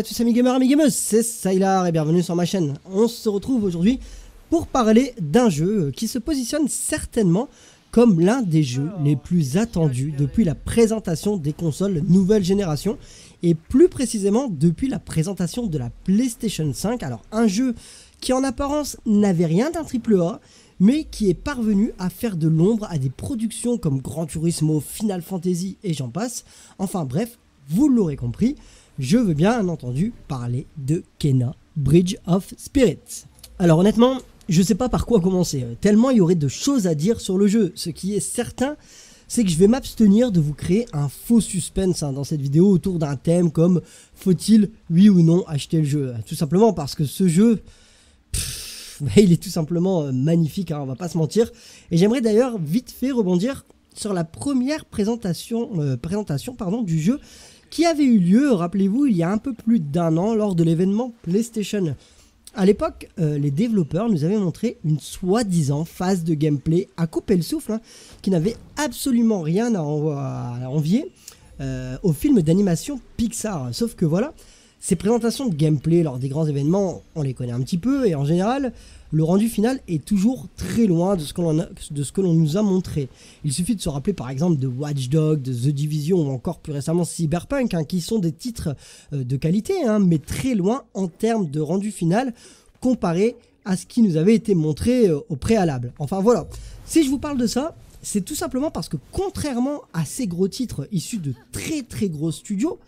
Salut à tous amis gamers, amis gameuses, c'est Sylar et bienvenue sur ma chaîne. On se retrouve aujourd'hui pour parler d'un jeu qui se positionne certainement comme l'un des jeux les plus attendus depuis la présentation des consoles nouvelle génération et plus précisément depuis la présentation de la PlayStation 5. Alors un jeu qui en apparence n'avait rien d'un triple A mais qui est parvenu à faire de l'ombre à des productions comme Gran Turismo, Final Fantasy et j'en passe. Enfin bref, vous l'aurez compris, je veux bien entendu parler de Kena Bridge of Spirits. Alors honnêtement, je sais pas par quoi commencer, tellement il y aurait de choses à dire sur le jeu. Ce qui est certain, c'est que je vais m'abstenir de vous créer un faux suspense hein, dans cette vidéo autour d'un thème comme faut-il, oui ou non, acheter le jeu? Tout simplement parce que ce jeu, il est tout simplement euh, magnifique, hein, on va pas se mentir. Et j'aimerais d'ailleurs vite fait rebondir sur la première présentation, euh, du jeu qui avait eu lieu, rappelez-vous, il y a un peu plus d'un an lors de l'événement PlayStation. À l'époque, euh, les développeurs nous avaient montré une soi-disant phase de gameplay à couper le souffle, hein, qui n'avait absolument rien à, envier euh, au film d'animation Pixar. Sauf que voilà, ces présentations de gameplay lors des grands événements, on les connaît un petit peu, et en général, le rendu final est toujours très loin de ce que l'on nous a montré. Il suffit de se rappeler par exemple de Watch Dogs, de The Division ou encore plus récemment Cyberpunk, hein, qui sont des titres euh, de qualité, hein, mais très loin en termes de rendu final comparé à ce qui nous avait été montré euh, au préalable. Enfin voilà, si je vous parle de ça, c'est tout simplement parce que contrairement à ces gros titres issus de très très gros studios,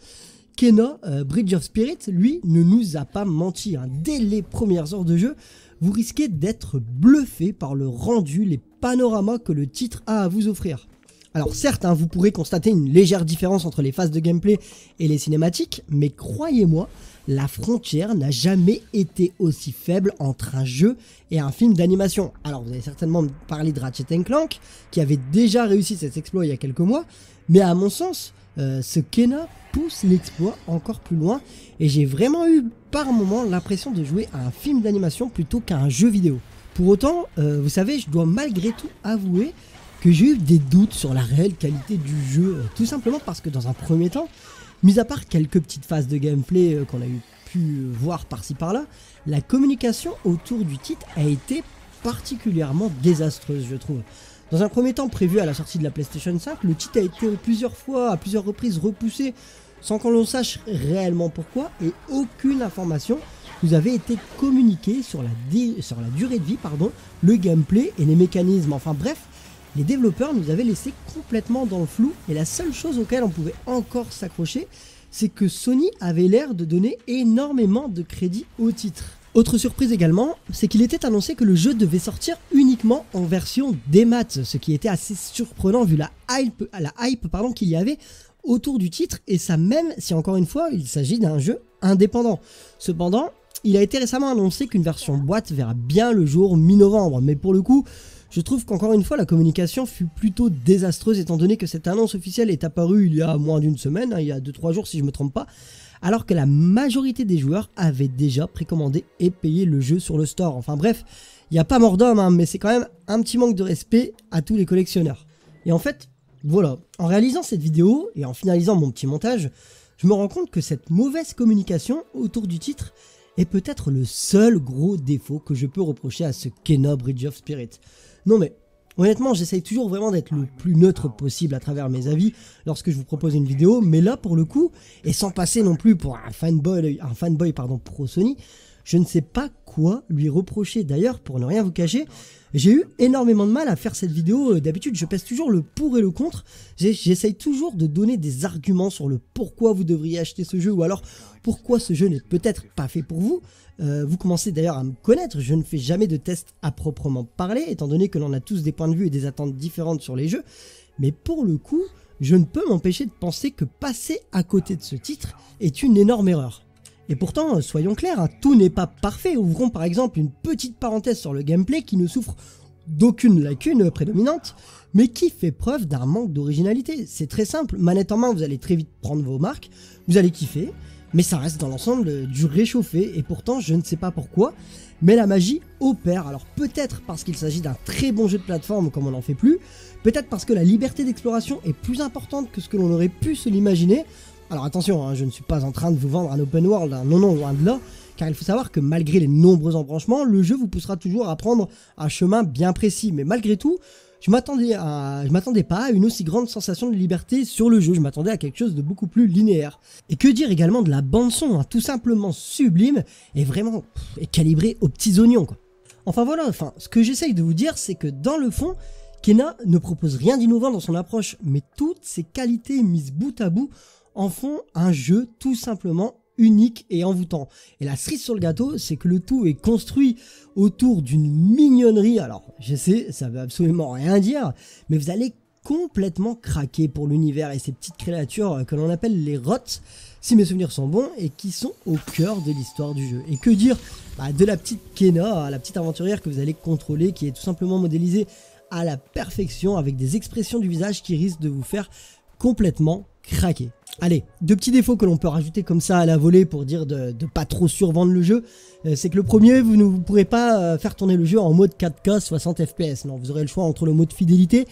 Kena, euh, Bridge of Spirit, lui, ne nous a pas menti. Hein. Dès les premières heures de jeu, vous risquez d'être bluffé par le rendu, les panoramas que le titre a à vous offrir. Alors certes, hein, vous pourrez constater une légère différence entre les phases de gameplay et les cinématiques, mais croyez-moi, la frontière n'a jamais été aussi faible entre un jeu et un film d'animation. Alors vous avez certainement parlé de Ratchet Clank, qui avait déjà réussi cet exploit il y a quelques mois, mais à mon sens, euh, ce Kena pousse l'exploit encore plus loin et j'ai vraiment eu par moment l'impression de jouer à un film d'animation plutôt qu'à un jeu vidéo. Pour autant, euh, vous savez, je dois malgré tout avouer que j'ai eu des doutes sur la réelle qualité du jeu, euh, tout simplement parce que dans un premier temps, mis à part quelques petites phases de gameplay qu'on a eu pu voir par-ci par-là, la communication autour du titre a été particulièrement désastreuse, je trouve. Dans un premier temps prévu à la sortie de la PlayStation 5, le titre a été plusieurs fois, à plusieurs reprises repoussé sans qu'on l'on sache réellement pourquoi et aucune information nous avait été communiquée sur la, durée de vie, pardon, le gameplay et les mécanismes. Enfin bref, les développeurs nous avaient laissé complètement dans le flou et la seule chose auquel on pouvait encore s'accrocher, c'est que Sony avait l'air de donner énormément de crédit au titre. Autre surprise également, c'est qu'il était annoncé que le jeu devait sortir en version démat, ce qui était assez surprenant vu la hype, la hype pardon, qu'il y avait autour du titre, et ça même si encore une fois il s'agit d'un jeu indépendant. Cependant, il a été récemment annoncé qu'une version boîte verra bien le jour mi-novembre, mais pour le coup, je trouve qu'encore une fois la communication fut plutôt désastreuse étant donné que cette annonce officielle est apparue il y a moins d'une semaine, hein, il y a 2-3 jours si je ne me trompe pas, alors que la majorité des joueurs avaient déjà précommandé et payé le jeu sur le store. Enfin bref, il n'y a pas mort d'homme, hein, mais c'est quand même un petit manque de respect à tous les collectionneurs. Et en fait, voilà, en réalisant cette vidéo et en finalisant mon petit montage, je me rends compte que cette mauvaise communication autour du titre est peut-être le seul gros défaut que je peux reprocher à ce Kena Bridge of Spirit. Non mais, Honnêtement, j'essaye toujours vraiment d'être le plus neutre possible à travers mes avis lorsque je vous propose une vidéo, mais là pour le coup, et sans passer non plus pour un fanboy, un fanboy pardon, pro Sony, je ne sais pas quoi lui reprocher. D'ailleurs, pour ne rien vous cacher, j'ai eu énormément de mal à faire cette vidéo. Euh, d'habitude, je pèse toujours le pour et le contre. J'essaye toujours de donner des arguments sur le pourquoi vous devriez acheter ce jeu ou alors pourquoi ce jeu n'est peut-être pas fait pour vous. Euh, vous commencez d'ailleurs à me connaître, je ne fais jamais de test à proprement parler, étant donné que l'on a tous des points de vue et des attentes différentes sur les jeux. Mais pour le coup, je ne peux m'empêcher de penser que passer à côté de ce titre est une énorme erreur. Et pourtant, soyons clairs, hein, tout n'est pas parfait. Ouvrons par exemple une petite parenthèse sur le gameplay qui ne souffre d'aucune lacune prédominante, mais qui fait preuve d'un manque d'originalité. C'est très simple, manette en main, vous allez très vite prendre vos marques, vous allez kiffer, mais ça reste dans l'ensemble du réchauffé, et pourtant je ne sais pas pourquoi, mais la magie opère. Alors peut-être parce qu'il s'agit d'un très bon jeu de plateforme comme on n'en fait plus, peut-être parce que la liberté d'exploration est plus importante que ce que l'on aurait pu se l'imaginer, Alors attention, hein, je ne suis pas en train de vous vendre un open world, hein. non non, loin de là, car il faut savoir que malgré les nombreux embranchements, le jeu vous poussera toujours à prendre un chemin bien précis, mais malgré tout, je m'attendais m'attendais pas à une aussi grande sensation de liberté sur le jeu. Je m'attendais à quelque chose de beaucoup plus linéaire. Et que dire également de la bande son, hein, tout simplement sublime et vraiment calibrée aux petits oignons quoi. Enfin voilà, enfin ce que j'essaye de vous dire, c'est que dans le fond, Kena ne propose rien d'innovant dans son approche, mais toutes ses qualités mises bout à bout en font un jeu tout simplement unique et envoûtant. Et la cerise sur le gâteau, c'est que le tout est construit autour d'une mignonnerie. Alors, je sais, ça veut absolument rien dire, mais vous allez complètement craquer pour l'univers et ces petites créatures que l'on appelle les rots, si mes souvenirs sont bons, et qui sont au cœur de l'histoire du jeu. Et que dire bah, de la petite Kena, la petite aventurière que vous allez contrôler, qui est tout simplement modélisée à la perfection avec des expressions du visage qui risquent de vous faire complètement craquer. Allez, deux petits défauts que l'on peut rajouter comme ça à la volée pour dire de, de pas trop survendre le jeu, euh, c'est que le premier, vous ne pourrez pas euh, faire tourner le jeu en mode 4K 60 FPS. Non, vous aurez le choix entre le mode fidélité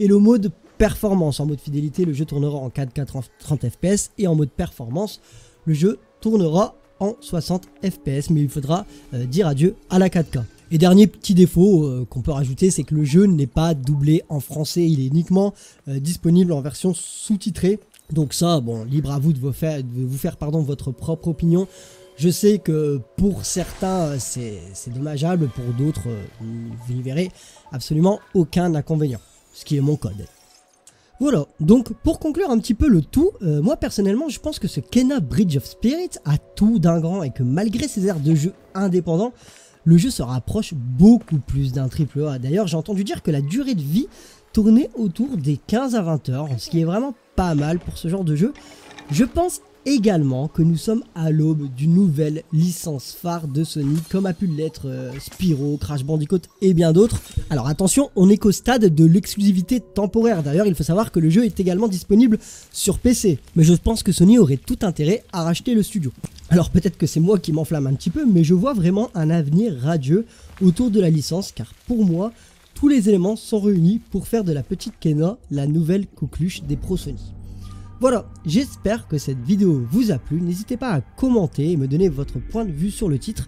et le mode performance. En mode fidélité, le jeu tournera en 4K 30 FPS et en mode performance, le jeu tournera en 60 FPS, mais il faudra euh, dire adieu à la 4K. Et dernier petit défaut qu'on peut rajouter, c'est que le jeu n'est pas doublé en français, il est uniquement disponible en version sous-titrée. Donc ça, bon, libre à vous de vous faire, de vous faire pardon, votre propre opinion. Je sais que pour certains c'est dommageable, pour d'autres vous n'y verrez absolument aucun inconvénient, ce qui est mon code. Voilà, donc pour conclure un petit peu le tout, euh, moi personnellement je pense que ce Kena Bridge of Spirit a tout d'un grand et que malgré ses airs de jeu indépendants, le jeu se rapproche beaucoup plus d'un triple A. D'ailleurs, j'ai entendu dire que la durée de vie tournait autour des 15 à 20 heures, ce qui est vraiment pas mal pour ce genre de jeu. Je pense également que nous sommes à l'aube d'une nouvelle licence phare de Sony, comme a pu l'être euh, Spyro, Crash Bandicoot et bien d'autres. Alors attention, on est qu'au stade de l'exclusivité temporaire. D'ailleurs, il faut savoir que le jeu est également disponible sur PC. Mais je pense que Sony aurait tout intérêt à racheter le studio. Alors peut-être que c'est moi qui m'enflamme un petit peu, mais je vois vraiment un avenir radieux autour de la licence, car pour moi, tous les éléments sont réunis pour faire de la petite Kena la nouvelle coqueluche des pros Sony. Voilà, j'espère que cette vidéo vous a plu, n'hésitez pas à commenter et me donner votre point de vue sur le titre.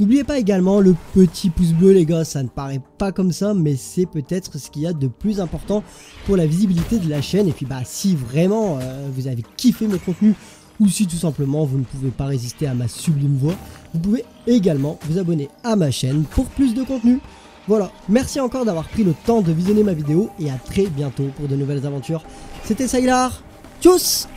N'oubliez pas également le petit pouce bleu les gars, ça ne paraît pas comme ça mais c'est peut-être ce qu'il y a de plus important pour la visibilité de la chaîne et puis bah si vraiment euh, vous avez kiffé mes contenus ou si tout simplement vous ne pouvez pas résister à ma sublime voix, vous pouvez également vous abonner à ma chaîne pour plus de contenu. Voilà, merci encore d'avoir pris le temps de visionner ma vidéo et à très bientôt pour de nouvelles aventures. C'était Sailor, tchuss